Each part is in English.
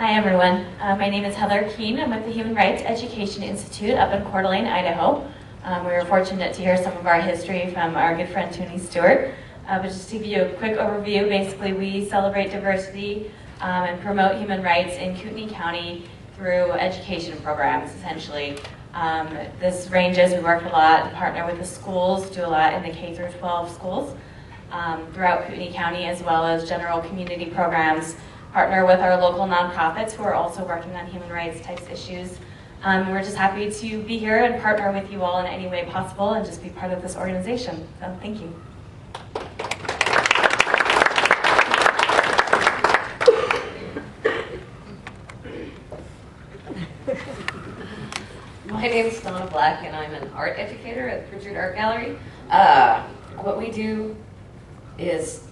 Hi everyone, uh, my name is Heather Keene. I'm with the Human Rights Education Institute up in Coeur d'Alene, Idaho. Um, we were fortunate to hear some of our history from our good friend Tony Stewart. Uh, but just to give you a quick overview, basically we celebrate diversity um, and promote human rights in Kootenai County through education programs, essentially. Um, this ranges, we work a lot, partner with the schools, do a lot in the K through 12 schools um, throughout Kootenai County, as well as general community programs, partner with our local nonprofits who are also working on human rights types issues. Um, we're just happy to be here and partner with you all in any way possible and just be part of this organization. So thank you. My name is Donna Black, and I'm an art educator at Prichard Art Gallery. Uh, what we do is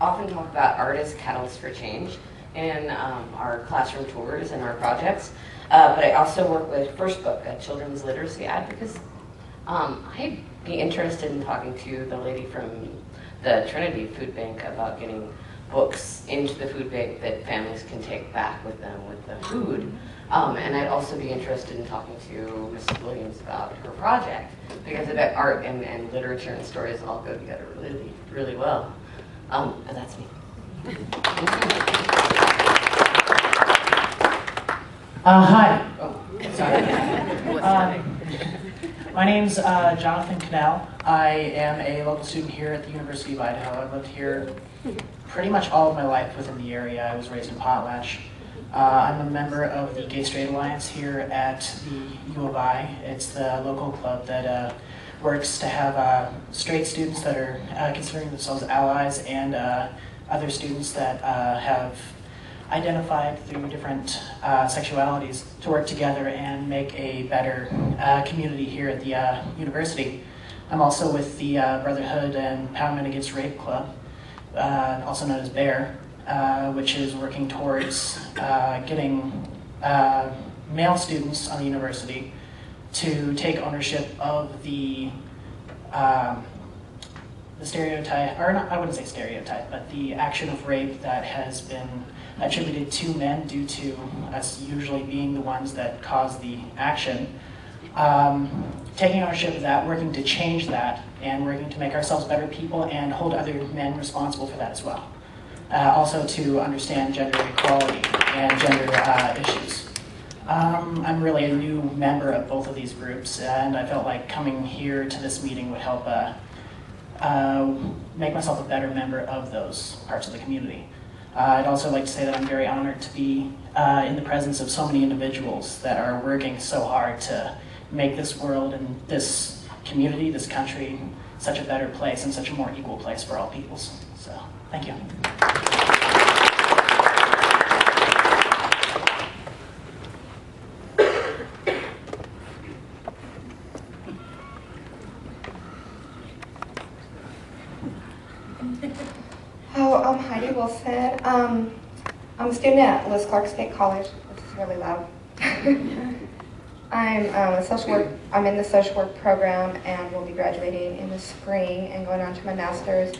often talk about art as catalyst for change in um, our classroom tours and our projects. Uh, but I also work with First Book, a children's literacy advocacy. Um, I'd be interested in talking to the lady from the Trinity Food Bank about getting books into the food bank that families can take back with them with the food. Um, and I'd also be interested in talking to Mrs. Williams about her project because I bet art and, and literature and stories all go together really, really well. Um, and that's me. Uh, hi. Oh, sorry. Um, my name's uh, Jonathan Cannell. I am a local student here at the University of Idaho. I've lived here pretty much all of my life within the area. I was raised in Potlatch. Uh, I'm a member of the Gay Straight Alliance here at the U of I. It's the local club that uh, works to have uh, straight students that are uh, considering themselves allies and uh, other students that uh, have identified through different uh, sexualities to work together and make a better uh, community here at the uh, university. I'm also with the uh, Brotherhood and Empowerment Against Rape Club, uh, also known as BEAR, uh, which is working towards getting male students on the university to take ownership of the um, the stereotype, or not, I wouldn't say stereotype, but the action of rape that has been attributed to men due to us usually being the ones that cause the action. Um, taking ownership of that, working to change that, and working to make ourselves better people and hold other men responsible for that as well. Uh, also to understand gender equality and gender uh, issues. Um, I'm really a new member of both of these groups, and I felt like coming here to this meeting would help uh, uh, make myself a better member of those parts of the community. Uh, I'd also like to say that I'm very honored to be uh, in the presence of so many individuals that are working so hard to make this world and this community, this country, such a better place and such a more equal place for all peoples. So, thank you. Oh, I'm Um, I'm a student at Lewis Clark State College, which is really loud. I'm um, a social work. I'm in the social work program and will be graduating in the spring and going on to my master's.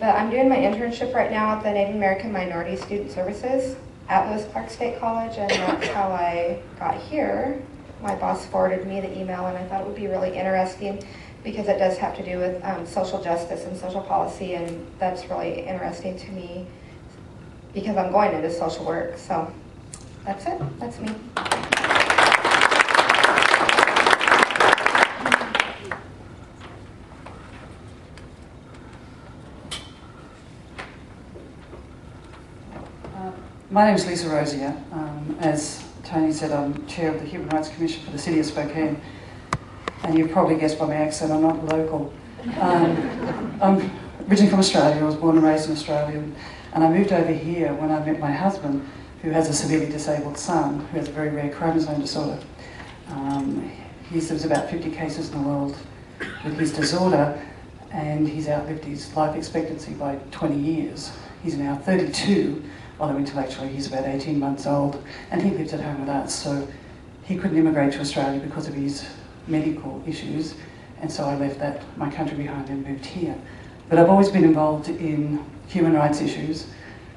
But I'm doing my internship right now at the Native American Minority Student Services at Lewis Clark State College, and that's how I got here. My boss forwarded me the email, and I thought it would be really interesting because it does have to do with um, social justice and social policy, and that's really interesting to me because I'm going into social work. So that's it. That's me. Uh, My name is Lisa Rosier. Um, as Tony said, I'm chair of the Human Rights Commission for the City of Spokane. And you've probably guessed by my accent, I'm not local. Um, I'm originally from Australia. I was born and raised in Australia. And I moved over here when I met my husband, who has a severely disabled son who has a very rare chromosome disorder. Um, he there's about 50 cases in the world with his disorder, and he's outlived his life expectancy by 20 years. He's now 32, although intellectually he's about 18 months old, and he lives at home with us. So he couldn't immigrate to Australia because of his medical issues, and so I left that my country behind and moved here. But I've always been involved in human rights issues,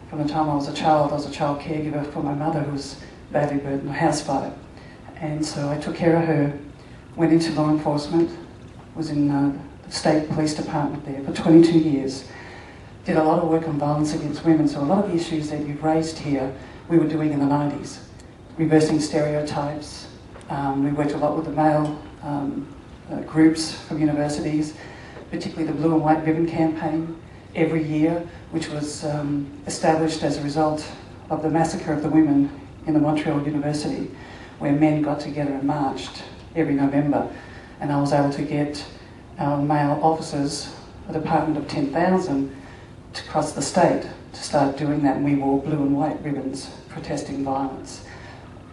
from the time I was a child. I was a child caregiver for my mother who was badly burdened a house fire. And so I took care of her, went into law enforcement, was in uh, the state police department there for 22 years. Did a lot of work on violence against women, so a lot of the issues that you've raised here we were doing in the 90s. Reversing stereotypes. Um, we worked a lot with the male um, uh, groups from universities, particularly the Blue and White Ribbon Campaign every year, which was um, established as a result of the massacre of the women in the Montreal University, where men got together and marched every November. And I was able to get our male officers, a department of 10,000, to cross the state to start doing that. And we wore blue and white ribbons protesting violence.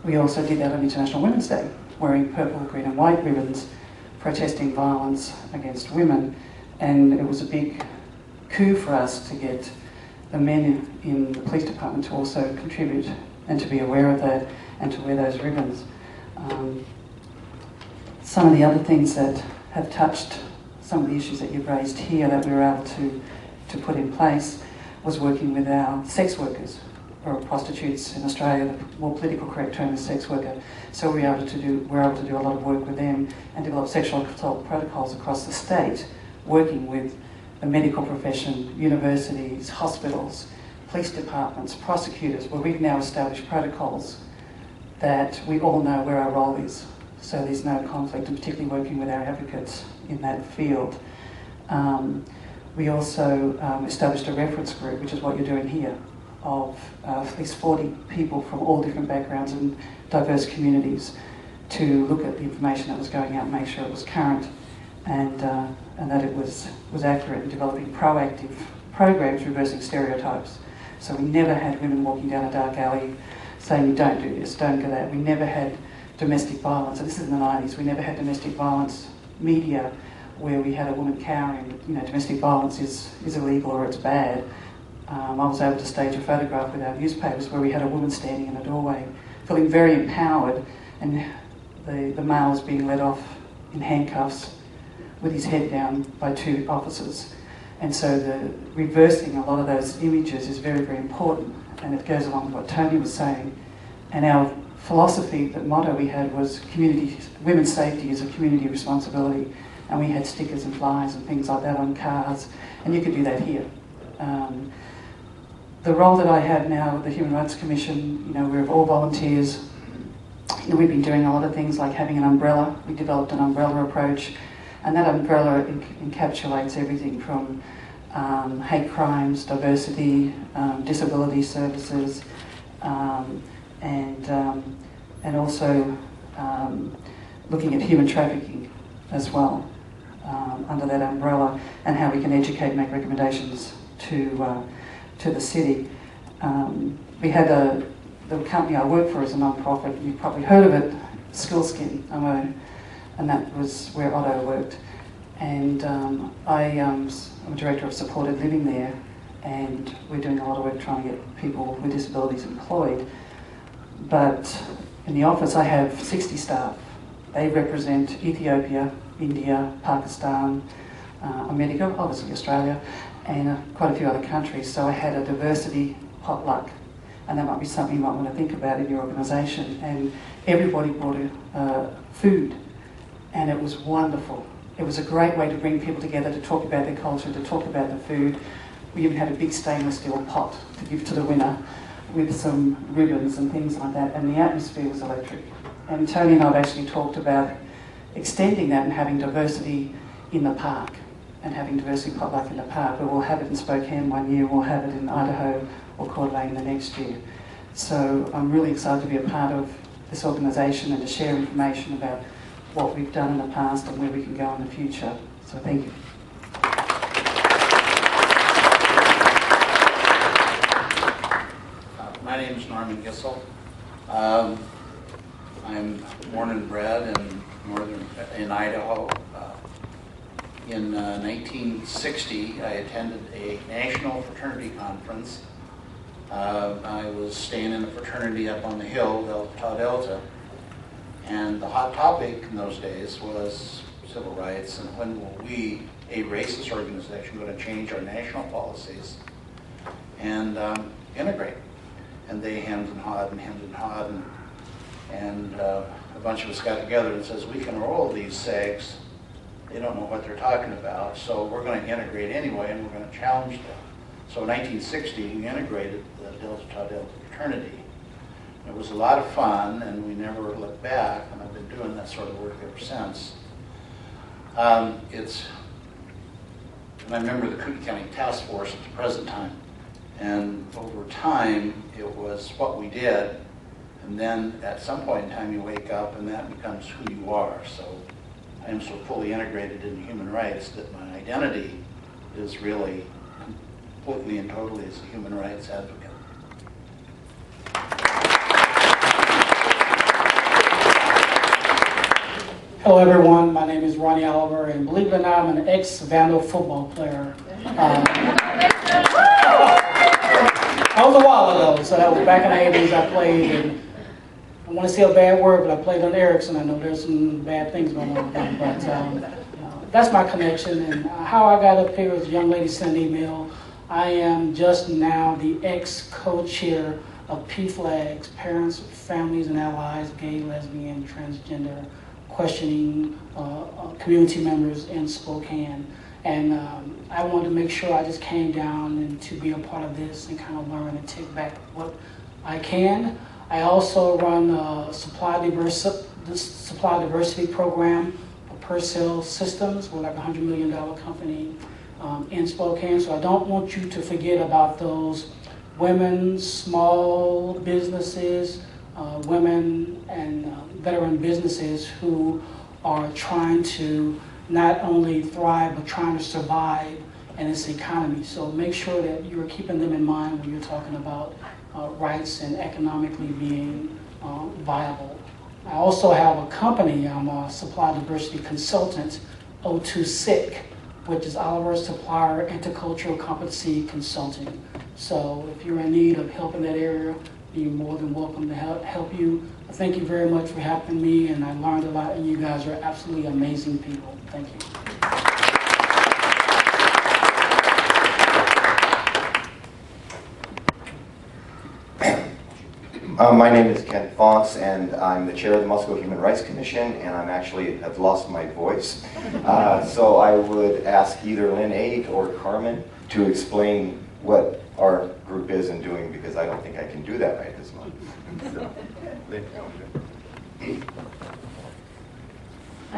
We also did that on International Women's Day, wearing purple, green, and white ribbons protesting violence against women. And it was a big coup for us to get the men in the police department to also contribute and to be aware of that and to wear those ribbons. Um, some of the other things that have touched some of the issues that you've raised here that we were able to, to put in place was working with our sex workers or prostitutes in Australia, the more political correct term is sex worker. So we were able to do, we were able to do a lot of work with them and develop sexual assault protocols across the state, working with the medical profession, universities, hospitals, police departments, prosecutors, where we've now established protocols that we all know where our role is. So there's no conflict, and particularly working with our advocates in that field. Um, we also um, established a reference group, which is what you're doing here, of uh, at least 40 people from all different backgrounds and diverse communities to look at the information that was going out make sure it was current and, uh, and that it was, was accurate in developing proactive programs reversing stereotypes. So we never had women walking down a dark alley saying, don't do this, don't do that. We never had domestic violence. And this is in the 90s. We never had domestic violence media where we had a woman cowering. You know, domestic violence is, is illegal or it's bad. Um, I was able to stage a photograph with our newspapers where we had a woman standing in a doorway, feeling very empowered, and the, the male was being led off in handcuffs with his head down by two officers. And so the reversing a lot of those images is very, very important. And it goes along with what Tony was saying. And our philosophy, the motto we had was community, women's safety is a community responsibility. And we had stickers and flyers and things like that on cars. And you could do that here. Um, the role that I have now with the Human Rights Commission, you know, we're all volunteers. You know, we've been doing a lot of things like having an umbrella. We developed an umbrella approach and that umbrella encapsulates everything from um, hate crimes, diversity, um, disability services, um, and, um, and also um, looking at human trafficking as well um, under that umbrella and how we can educate and make recommendations to, uh, to the city. we had a, the company I work for is a non-profit, you've probably heard of it, Skils'kin. I'm a and that was where Otto worked. And um, I, um, I'm a director of supported living there, and we're doing a lot of work trying to get people with disabilities employed. But in the office, I have 60 staff. They represent Ethiopia, India, Pakistan, uh, America, obviously Australia, and uh, quite a few other countries. So I had a diversity potluck, and that might be something you might want to think about in your organisation. And everybody brought uh, food and it was wonderful. It was a great way to bring people together to talk about their culture, to talk about the food. We even had a big stainless steel pot to give to the winner with some ribbons and things like that, and the atmosphere was electric. And Tony and I have actually talked about extending that and having diversity in the park and having diversity potluck in the park. But we'll have it in Spokane one year, we'll have it in Idaho or Coeur d'Alene the next year. So I'm really excited to be a part of this organisation and to share information about what we've done in the past and where we can go in the future. So thank you. Uh, my name is Norman Gissel. Um, I'm born and bred in northern in Idaho. Uh, in uh, 1960, I attended a national fraternity conference. Uh, I was staying in a fraternity up on the hill, Delta Tau Delta, and the hot topic in those days was civil rights and when will we, a racist organization, going to change our national policies? and um, integrate. And they hemmed and hawed and hemmed and hawed, and, and uh, a bunch of us got together and says, we can roll these SEGs. They don't know what they're talking about, so we're going to integrate anyway, and we're going to challenge them. So in 1960, we integrated the Delta Tau Delta fraternity. It was a lot of fun, and we never looked back, and I've been doing that sort of work ever since. Um, it's, and I'm a member of the Kootenai County Task Force at the present time. And over time, it was what we did, and then at some point in time, you wake up and that becomes who you are. So I am so fully integrated in human rights that my identity is really completely and totally as a human rights advocate. Hello, everyone. My name is Ronnie Oliver, and believe it or not, I'm an ex-Vandal football player. Um, that was a while ago, so that was back in the 80s. I played, and I want to say a bad word, but I played on Erickson. I know there's some bad things going on but um, uh, that's my connection. And how I got up here was a young lady sent an email. I am just now the ex-co-chair of PFLAGs, Parents, Families, and Allies, Gay, Lesbian, Transgender, questioning uh, uh, community members in Spokane. And um, I wanted to make sure I just came down and to be a part of this and kind of learn and take back what I can. I also run a supply supply diversity program for Purcell Systems. We're like a $100 million company um, in Spokane. So I don't want you to forget about those women, small businesses, uh, women and uh, veteran businesses who are trying to not only thrive but trying to survive in this economy. So make sure that you're keeping them in mind when you're talking about uh, rights and economically being uh, viable. I also have a company, I'm a supply diversity consultant, O2SIC, which is Oliver Supplier Intercultural Competency Consulting. So if you're in need of help in that area, you're more than welcome to help, help you. Thank you very much for having me, and I learned a lot, and you guys are absolutely amazing people. Thank you. Uh, my name is Ken Fonts, and I'm the chair of the Moscow Human Rights Commission, and I'm actually have lost my voice. Uh, so I would ask either Lynn Eight or Carmen to explain what our group is and doing, because I don't think I can do that right this month. So, My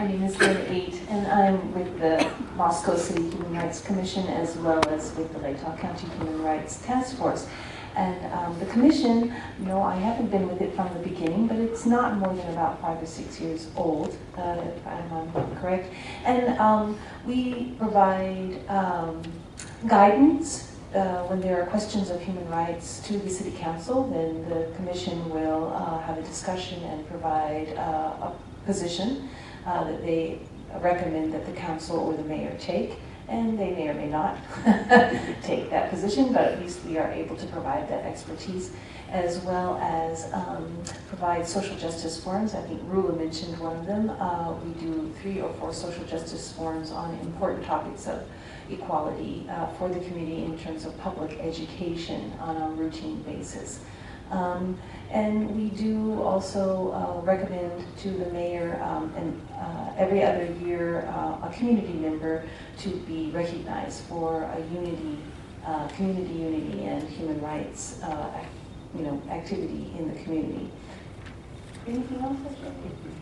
name is Lynn Eight, and I'm with the Moscow City Human Rights Commission as well as with the Latah County Human Rights Task Force. And um, the commission, no, I haven't been with it from the beginning, but it's not more than about five or six years old, uh, if I'm correct. And um, we provide um, guidance uh, when there are questions of human rights to the city council, then the commission will uh, have a discussion and provide uh, a position uh, that they recommend that the council or the mayor take. And they may or may not take that position, but at least we are able to provide that expertise as well as um, provide social justice forums. I think Rula mentioned one of them. Uh, we do three or four social justice forums on important topics of equality uh, for the community in terms of public education on a routine basis. Um, and we do also uh, recommend to the mayor um, and uh, every other year uh, a community member to be recognized for a unity, uh, community unity and human rights, uh, you know, activity in the community. Anything else?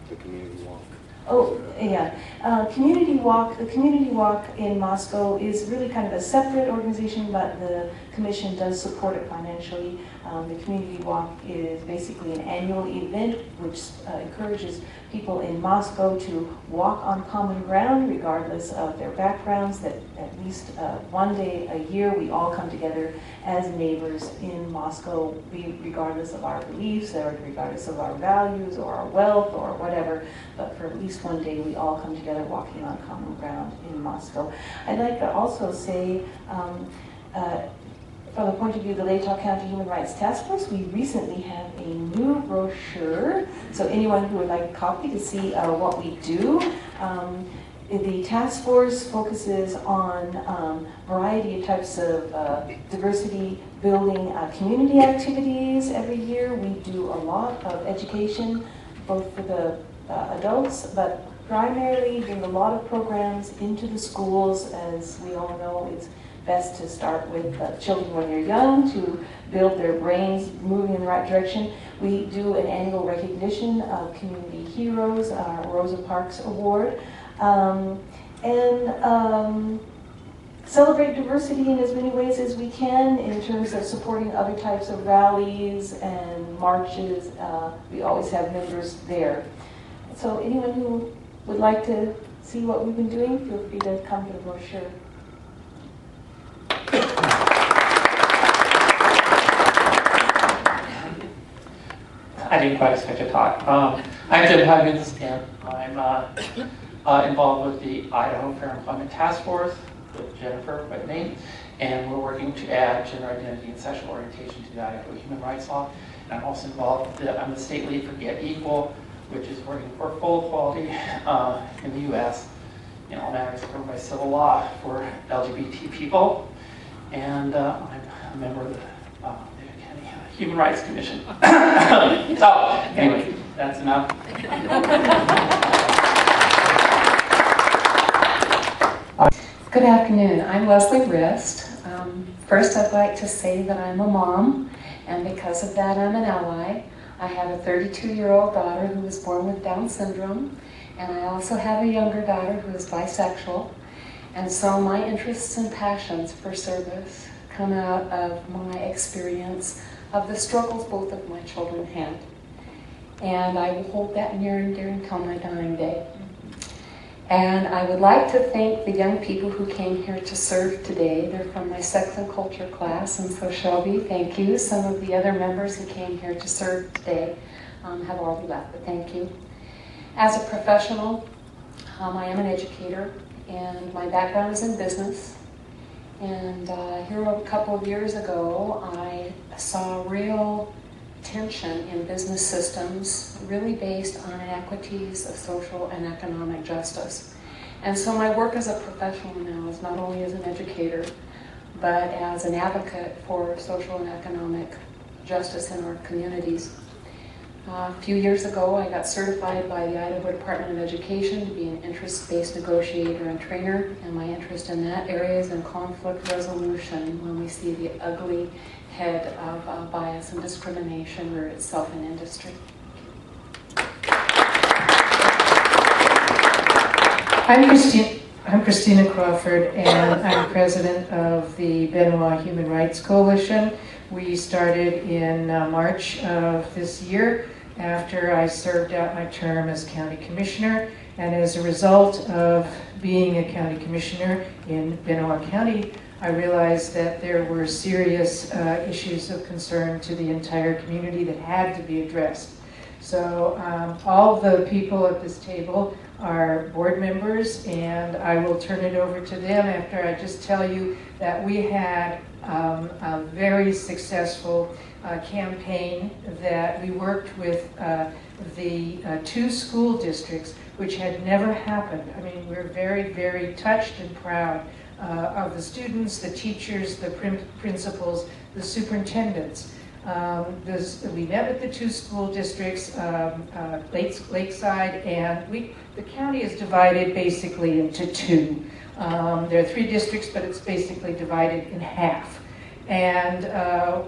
The community walk. Oh, yeah. Uh, Community Walk, the Community Walk in Moscow is really kind of a separate organization, but the commission does support it financially. Um, The Community Walk is basically an annual event which uh, encourages people in Moscow to walk on common ground regardless of their backgrounds, that at least uh, one day a year we all come together as neighbors in Moscow, regardless of our beliefs or regardless of our values or our wealth or whatever, but for at least one day we all come together walking on common ground in Moscow. I'd like to also say, um, uh, from the point of view of the Latah County Human Rights Task Force, we recently have a new brochure. So anyone who would like a copy to see uh, what we do, um, the task force focuses on um, variety of types of uh, diversity building uh, community activities every year. We do a lot of education, both for the uh, adults, but primarily doing a lot of programs into the schools. As we all know, it's best to start with children when they're young to build their brains moving in the right direction. We do an annual recognition of community heroes, our Rosa Parks Award, um, and um, celebrate diversity in as many ways as we can in terms of supporting other types of rallies and marches. Uh, we always have members there. So anyone who would like to see what we've been doing, feel free to come to the brochure. I didn't quite expect to talk. Um, I'm Jim Huggins, and I'm uh, uh, involved with the Idaho Fair Employment Task Force with Jennifer Whitney, and we're working to add gender identity and sexual orientation to the Idaho Human Rights Law. And I'm also involved, the, I'm the state lead for Get Equal, which is working for full equality uh, in the U.S. in all matters covered by civil law for LGBT people. And uh, I'm a member of the uh, Human Rights Commission. so, anyway, that's enough. Good afternoon. I'm Leslie Rist. Um, first, I'd like to say that I'm a mom, and because of that, I'm an ally. I have a 32 year old daughter who was born with Down syndrome, and I also have a younger daughter who is bisexual. And so, my interests and passions for service come out of my experience of the struggles both of my children had. And I will hold that near and dear until my dying day. And I would like to thank the young people who came here to serve today. They're from my sex and culture class, and so Shelby, thank you. Some of the other members who came here to serve today um, have already left, but thank you. As a professional, um, I am an educator, and my background is in business. And uh, here a couple of years ago, I saw real tension in business systems, really based on inequities of social and economic justice. And so my work as a professional now is not only as an educator, but as an advocate for social and economic justice in our communities. Uh, a few years ago, I got certified by the Idaho Department of Education to be an interest-based negotiator and trainer, and my interest in that area is in conflict resolution when we see the ugly head of uh, bias and discrimination rear itself in industry. I'm Christine. I'm Christina Crawford, and I'm president of the Benewah Human Rights Coalition. We started in uh, March of this year after I served out my term as county commissioner. And as a result of being a county commissioner in Benewah County, I realized that there were serious uh, issues of concern to the entire community that had to be addressed. So um, all the people at this table are board members, and I will turn it over to them after I just tell you that we had um, a very successful uh, campaign that we worked with uh, the uh, two school districts, which had never happened. I mean, we're very, very touched and proud uh, of the students, the teachers, the principals, the superintendents. Um, this, we met with the two school districts, um, uh, Lakes, Lakeside, and we, the county is divided basically into two. Um, there are three districts, but it's basically divided in half. And uh,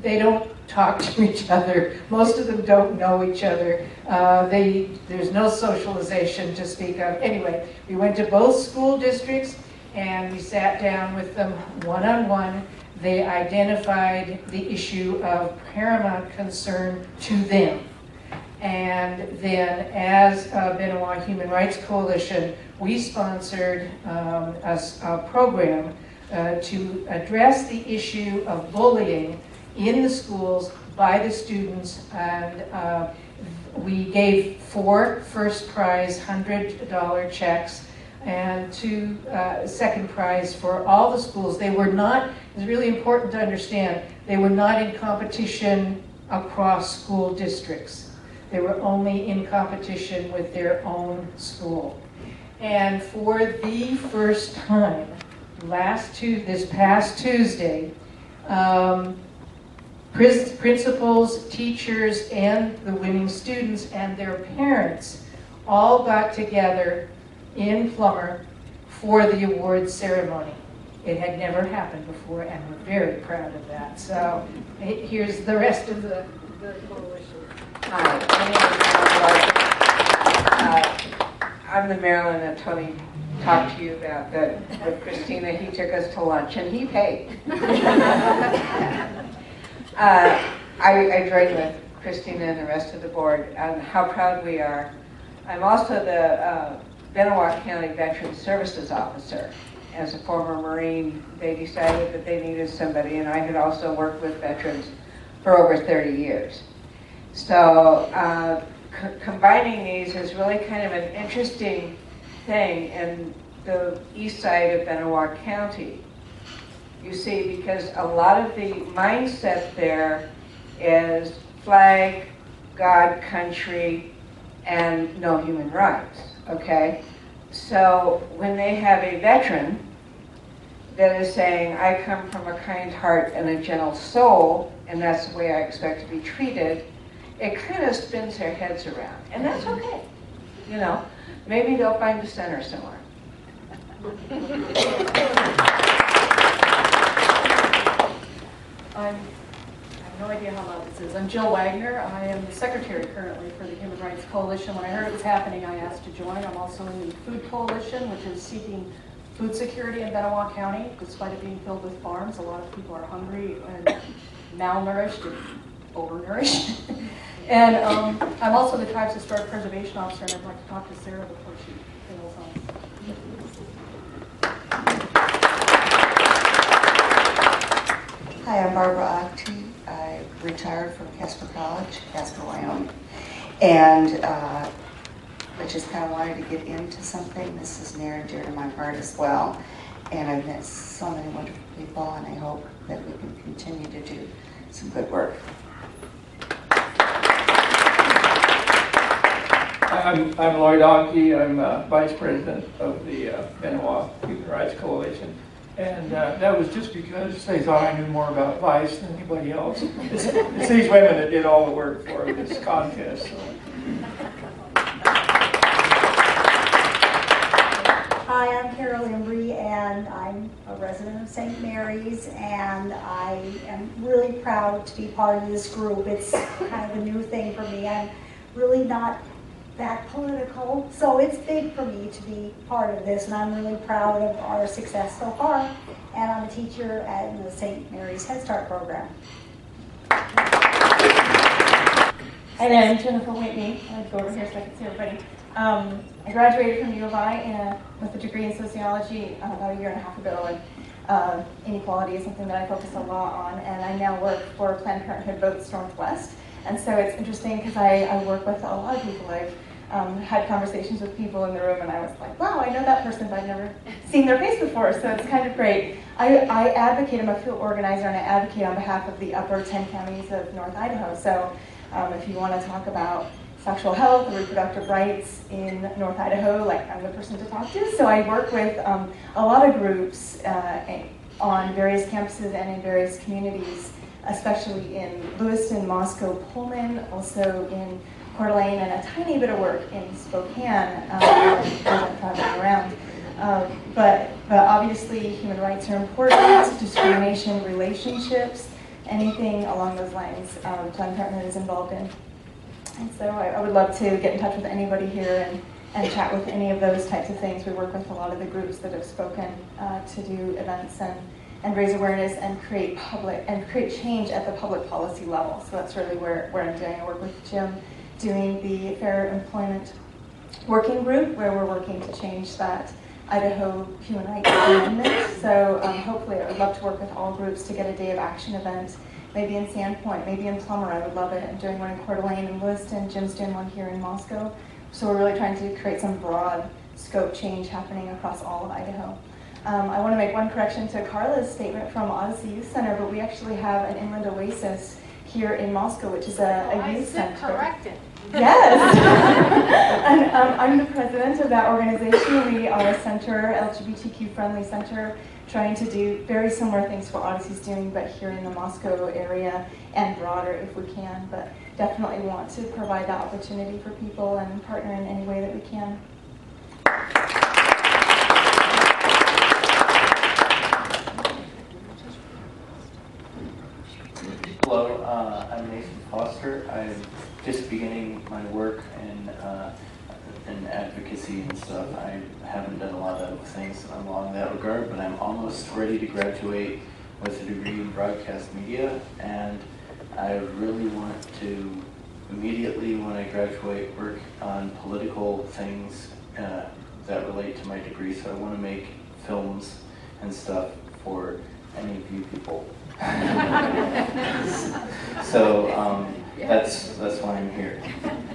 they don't talk to each other. Most of them don't know each other. Uh, they, there's no socialization to speak of. Anyway, we went to both school districts and we sat down with them one-on-one. -on -one. They identified the issue of paramount concern to them. And then as uh, Benewah Human Rights Coalition, we sponsored um, a, a, program uh, to address the issue of bullying in the schools by the students. And uh, we gave four first prize $100 checks and two uh, second prize for all the schools. They were not, it's really important to understand, they were not in competition across school districts. They were only in competition with their own school. And for the first time, last Tu, this past Tuesday, um, principals, teachers, and the winning students and their parents all got together in Plummer for the awards ceremony. It had never happened before, and we're very proud of that. So here's the rest of the the coalition. Hi, my name is Larson. Uh, I'm the Marilyn that Tony talked to you about, that with Christina, he took us to lunch and he paid. Uh, I, I join with Christina and the rest of the board on how proud we are. I'm also the uh, Benewah County Veteran Services Officer. As a former Marine, they decided that they needed somebody, and I had also worked with veterans for over 30 years. So uh, combining these is really kind of an interesting thing in the east side of Benewah County. You see, because a lot of the mindset there is flag, God, country, and no human rights, okay? So when they have a veteran that is saying, I come from a kind heart and a gentle soul, and that's the way I expect to be treated, it kind of spins their heads around. And that's okay. You know, maybe they'll find a center somewhere. I'm, no idea how loud this is. I'm Jill Wagner. I am the secretary currently for the Human Rights Coalition. When I heard it was happening, I asked to join. I'm also in the Food Coalition, which is seeking food security in Benewah County. Despite it being filled with farms, a lot of people are hungry and malnourished and overnourished. and um, I'm also the Tribe's Historic Preservation Officer, and I'd like to talk to Sarah before she fails on. Hi, I'm Barbara Octi. I retired from Casper College, Casper, Wyoming. And uh, I just kind of wanted to get into something. This is near and dear to my heart as well. And I've met so many wonderful people, and I hope that we can continue to do some good work. I'm, I'm Lloyd Onkey. I'm uh, Vice President of the uh, Benewah Human Rights Coalition. And uh, that was just because they thought I knew more about vice than anybody else. It's, it's these women that did all the work for this contest. So. Hi, I'm Carol Embry, and I'm a resident of St. Maries, and I am really proud to be part of this group. It's kind of a new thing for me. I'm really not that political, so it's big for me to be part of this, and I'm really proud of our success so far. And I'm a teacher at the St. Maries Head Start program. Hi there, I'm Jennifer Whitney. I'll go over here so I can see everybody. Um, I graduated from U of I a, with a degree in sociology uh, about a year and a half ago, and uh, inequality is something that I focus a lot on, and I now work for Planned Parenthood Votes Northwest. And so it's interesting because I, I work with a lot of people. I've um, had conversations with people in the room, and I was like, wow, I know that person, but I've never seen their face before, so it's kind of great. I, I advocate, I'm a field organizer, and I advocate on behalf of the upper 10 counties of North Idaho. So um, if you want to talk about sexual health and reproductive rights in North Idaho, like I'm the person to talk to. So I work with um, a lot of groups uh, on various campuses and in various communities, especially in Lewiston, Moscow, Pullman, also in Coeur d'Alene, and a tiny bit of work in Spokane, um, around. Um, but, but obviously, human rights are important, discrimination, relationships, anything along those lines um, Planned Parenthood is involved in. And so I, I, would love to get in touch with anybody here and, and chat with any of those types of things. We work with a lot of the groups that have spoken uh, to do events and, and raise awareness and create public and create change at the public policy level. So that's really where, where I'm doing. I work with Jim doing the Fair Employment Working Group where we're working to change that Idaho Human Rights Amendment. So um, hopefully I would love to work with all groups to get a day of action event maybe in Sandpoint, maybe in Plummer, I would love it. I'm doing one in Coeur d'Alene and Lewiston, Jim's doing one here in Moscow. So we're really trying to create some broad scope change happening across all of Idaho. Um, I want to make one correction to Carla's statement from Odyssey Youth Center, but we actually have an inland oasis here in Moscow, which is a youth said center. corrected. Yes. and um, I'm the president of that organization. We are a center, LGBTQ friendly center, trying to do very similar things to what Odyssey's doing, but here in the Moscow area and broader if we can. But definitely want to provide that opportunity for people and partner in any way that we can. Hello, uh, I'm I'm just beginning my work in, uh, in advocacy and stuff. I haven't done a lot of things along that regard, but I'm almost ready to graduate with a degree in broadcast media, and I really want to immediately, when I graduate, work on political things uh, that relate to my degree. So I want to make films and stuff for any of you people. so um, that's that's why I'm here.